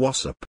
WhatsApp?